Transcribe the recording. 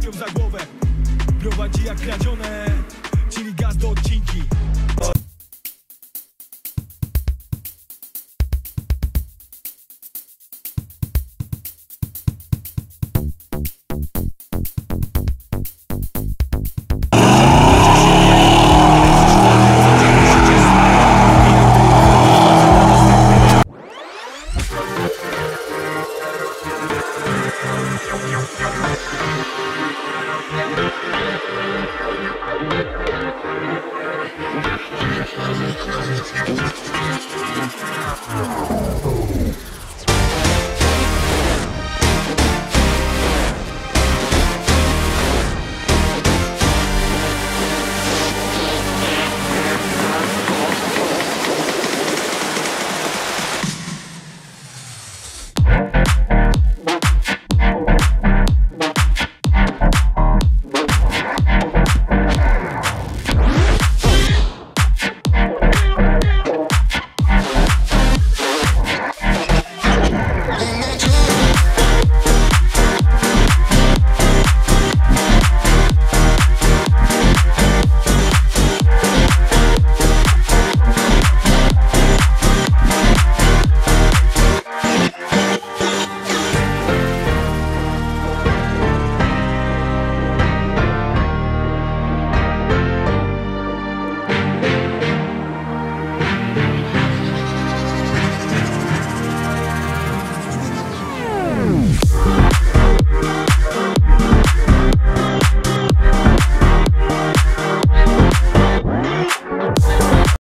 łapią za głowę Prowadzi jak kradzione, czyli gaz do odcinki Yo. Oh.